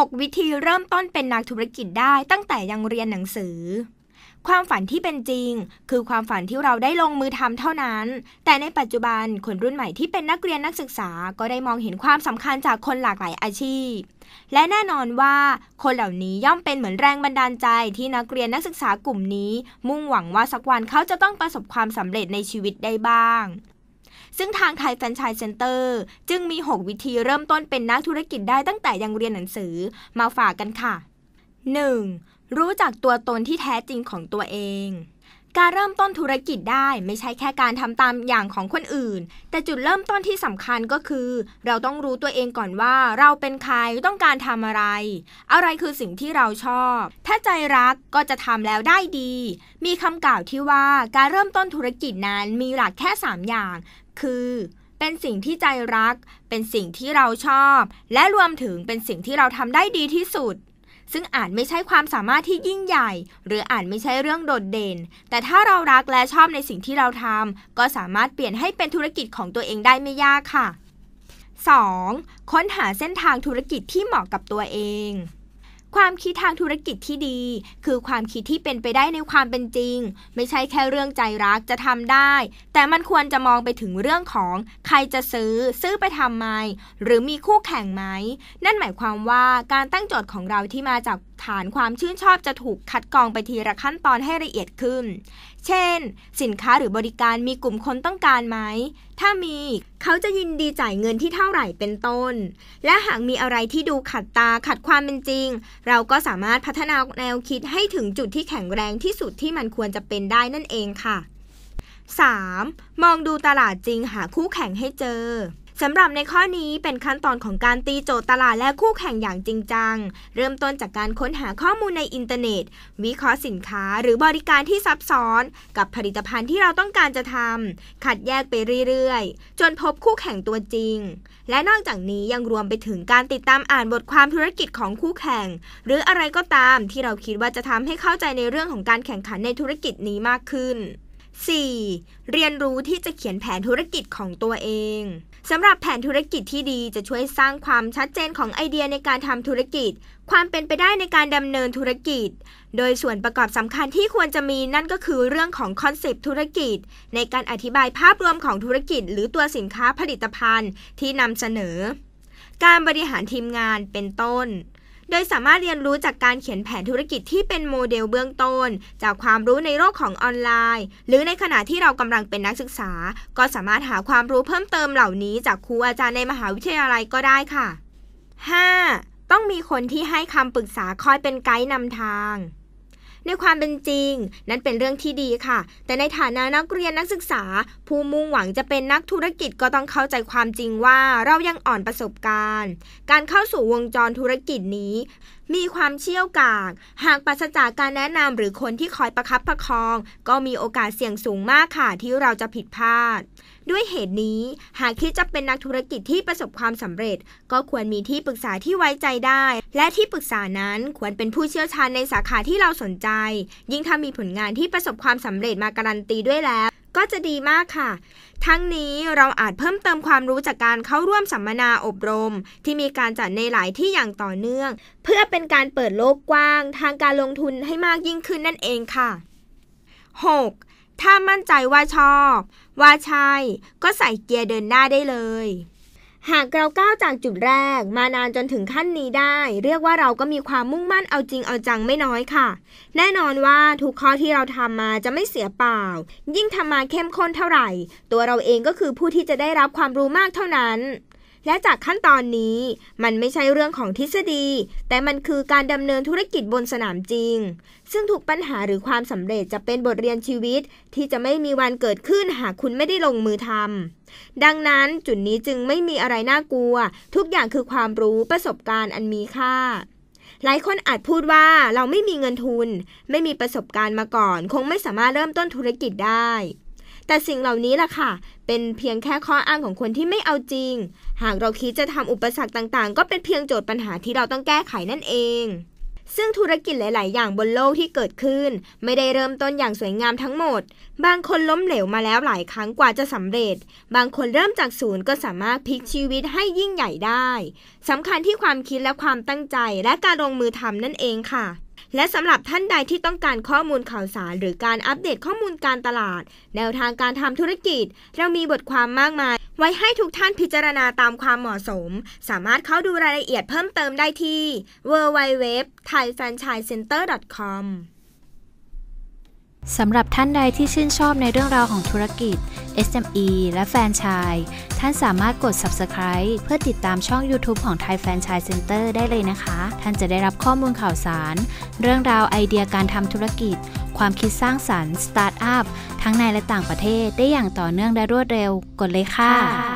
6 วิธีเริ่มต้นเป็นนักธุรกิจได้ตั้งแต่ยังเรียนหนังสือ ความฝันที่เป็นจริง คือความฝันที่เราได้ลงมือทำเท่านั้น แต่ในปัจจุบันคนรุ่นใหม่ที่เป็นนักเรียนนักศึกษาก็ได้มองเห็นความสำคัญจากคนหลากหลายอาชีพ และแน่นอนว่า คนเหล่านี้ย่อมเป็นเหมือนแรงบันดาลใจที่นักเรียนนักศึกษากลุ่มนี้ มุ่งหวังว่าสักวันเขาจะต้องประสบความสำเร็จในชีวิตได้บ้าง ซึ่งทางไทยแฟรนไชส์เซ็นเตอร์จึงมี 6 วิธีเริ่มต้นเป็นนักธุรกิจได้ตั้งแต่ยังเรียนหนังสือมาฝากกันค่ะ 1. รู้จักตัวตนที่แท้จริงของตัวเอง การเริ่มต้นธุรกิจได้ไม่ใช่แค่การทำตามอย่างของคนอื่น แต่จุดเริ่มต้นที่สำคัญก็คือ เราต้องรู้ตัวเองก่อนว่าเราเป็นใครต้องการทำอะไร อะไรคือสิ่งที่เราชอบ ถ้าใจรักก็จะทำแล้วได้ดี มีคำกล่าวที่ว่าการเริ่มต้นธุรกิจนั้นมีหลักแค่ 3 อย่าง คือเป็นสิ่งที่ใจรัก เป็นสิ่งที่เราชอบ และรวมถึงเป็นสิ่งที่เราทำได้ดีที่สุด ซึ่งอาจไม่ใช่ความสามารถที่ยิ่งใหญ่ หรืออาจไม่ใช่เรื่องโดดเด่น แต่ถ้าเรารักและชอบในสิ่งที่เราทำก็สามารถเปลี่ยนให้เป็นธุรกิจของตัวเองได้ไม่ยากค่ะ 2. ค้นหาเส้นทางธุรกิจที่เหมาะกับตัวเอง ความคิดทางธุรกิจที่ดี คือความคิดที่เป็นไปได้ในความเป็นจริง ไม่ใช่แค่เรื่องใจรักจะทำได้ แต่มันควรจะมองไปถึงเรื่องของใครจะซื้อ ซื้อไปทำไม หรือมีคู่แข่งไหม นั่นหมายความว่าการตั้งโจทย์ของเราที่มาจาก ฐานความชื่นชอบจะถูกคัดกรองไปทีละขั้นตอนให้ละเอียดขึ้น เช่น สินค้าหรือบริการมีกลุ่มคนต้องการไหม ถ้ามี เขาจะยินดีจ่ายเงินที่เท่าไหร่เป็นต้น และหากมีอะไรที่ดูขัดตาขัดความเป็นจริง เราก็สามารถพัฒนาแนวคิดให้ถึงจุดที่แข็งแรงที่สุดที่มันควรจะเป็นได้นั่นเองค่ะ 3. มองดูตลาดจริงหาคู่แข่งให้เจอ สำหรับในข้อนี้เป็นขั้นตอนของการตีโจทย์ตลาดและคู่แข่งอย่างจริงจัง เริ่มต้นจากการค้นหาข้อมูลในอินเทอร์เน็ต วิเคราะห์สินค้าหรือบริการที่ซับซ้อน กับผลิตภัณฑ์ที่เราต้องการจะทำขัดแยกไปเรื่อยๆ จนพบคู่แข่งตัวจริง และนอกจากนี้ยังรวมไปถึงการติดตามอ่านบทความธุรกิจของคู่แข่ง หรืออะไรก็ตามที่เราคิดว่าจะทำให้เข้าใจในเรื่องของการแข่งขันในธุรกิจนี้มากขึ้น 4. เรียนรู้ที่จะเขียนแผนธุรกิจของตัวเองสำหรับแผนธุรกิจที่ดีจะช่วยสร้างความชัดเจนของไอเดียในการทำธุรกิจ ความเป็นไปได้ในการดำเนินธุรกิจ โดยส่วนประกอบสำคัญที่ควรจะมีนั่นก็คือเรื่องของคอนเซปต์ธุรกิจ ในการอธิบายภาพรวมของธุรกิจ หรือตัวสินค้าผลิตภัณฑ์ที่นำเสนอ การบริหารทีมงานเป็นต้น โดยสามารถเรียนรู้จากการเขียนแผนธุรกิจที่เป็นโมเดลเบื้องต้น จากความรู้ในโลกของออนไลน์ หรือในขณะที่เรากำลังเป็นนักศึกษา ก็สามารถหาความรู้เพิ่มเติมเหล่านี้ จากครูอาจารย์ในมหาวิทยาลัยก็ได้ค่ะ 5. ต้องมีคนที่ให้คำปรึกษาคอยเป็นไกด์นำทาง ในความเป็นจริง นั้นเป็นเรื่องที่ดีค่ะ แต่ในฐานะนักเรียนนักศึกษา ผู้มุ่งหวังจะเป็นนักธุรกิจก็ต้องเข้าใจความจริงว่าเรายังอ่อนประสบการณ์ การเข้าสู่วงจรธุรกิจนี้ มีความเชี่ยวกาก หากปราศจากการแนะนำหรือคนที่คอยประคับประคอง ก็มีโอกาสเสี่ยงสูงมากค่ะที่เราจะผิดพลาด ด้วยเหตุนี้ หากคิดจะเป็นนักธุรกิจที่ประสบความสำเร็จ ก็ควรมีที่ปรึกษาที่ไว้ใจได้ และที่ปรึกษานั้นควรเป็นผู้เชี่ยวชาญในสาขาที่เราสนใจ ยิ่งถ้ามีผลงานที่ประสบความสำเร็จมาการันตีด้วยแล้ว ก็จะดีมากค่ะ ทั้งนี้เราอาจเพิ่มเติมความรู้จากการเข้าร่วมสัมมนาอบรม ที่มีการจัดในหลายที่อย่างต่อเนื่อง เพื่อเป็นการเปิดโลกกว้าง ทางการลงทุนให้มากยิ่งขึ้นนั่นเองค่ะ 6. ถ้ามั่นใจว่าชอบ ว่าใช่ ก็ใส่เกียร์เดินหน้าได้เลย หากเราก้าวจากจุดแรก มานานจนถึงขั้นนี้ได้ เรียกว่าเราก็มีความมุ่งมั่นเอาจริงเอาจังไม่น้อยค่ะ แน่นอนว่าทุกข้อที่เราทำมาจะไม่เสียเปล่า ยิ่งทำมาเข้มข้นเท่าไหร่ ตัวเราเองก็คือผู้ที่จะได้รับความรู้มากเท่านั้น และจากขั้นตอนนี้มันไม่ใช่เรื่องของทฤษฎี แต่มันคือการดำเนินธุรกิจบนสนามจริง ซึ่งทุกปัญหาหรือความสำเร็จจะเป็นบทเรียนชีวิต ที่จะไม่มีวันเกิดขึ้นหากคุณไม่ได้ลงมือทำดังนั้นจุดนี้จึงไม่มีอะไรน่ากลัว ทุกอย่างคือความรู้ประสบการณ์อันมีค่าหลายคนอาจพูดว่าเราไม่มีเงินทุน ไม่มีประสบการณ์มาก่อน คงไม่สามารถเริ่มต้นธุรกิจได้ แต่สิ่งเหล่านี้ล่ะค่ะ เป็นเพียงแค่ข้ออ้างของคนที่ไม่เอาจริง หากเราคิดจะทำอุปสรรคต่างๆ ก็เป็นเพียงโจทย์ปัญหาที่เราต้องแก้ไขนั่นเองซึ่งธุรกิจหลาย ๆ อย่างบนโลกที่เกิดขึ้น ไม่ได้เริ่มต้นอย่างสวยงามทั้งหมด บางคนล้มเหลวมาแล้วหลายครั้งกว่าจะสำเร็จ บางคนเริ่มจากศูนย์ก็สามารถพลิกชีวิตให้ยิ่งใหญ่ได้สำคัญที่ความคิดและความตั้งใจและการลงมือทำนั่นเองค่ะ และสำหรับท่านใดที่ต้องการข้อมูลข่าวสาร หรือการอัปเดตข้อมูลการตลาด แนวทางการทำธุรกิจ เรามีบทความมากมาย ไว้ให้ทุกท่านพิจารณาตามความเหมาะสม สามารถเข้าดูรายละเอียดเพิ่มเติมได้ที่ www.thaifranchisecenter.com สำหรับท่านใดที่ชื่นชอบในเรื่องราวของธุรกิจ SME และแฟนชายท่านสามารถกด Subscribe เพื่อติดตามช่อง YouTube ของ Thai Franchise Center ได้เลยนะคะ ท่านจะได้รับข้อมูลข่าวสาร เรื่องราวไอเดียการทำธุรกิจ ความคิดสร้างสรรค์สตาร์ทอัพทั้งในและต่างประเทศได้อย่างต่อเนื่องและรวดเร็ว กดเลยค่ะ